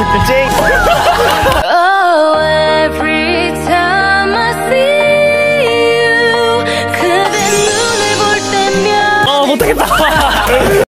took the date. Oh, every time I see you 그대 눈을 볼 때면 어, 못하겠다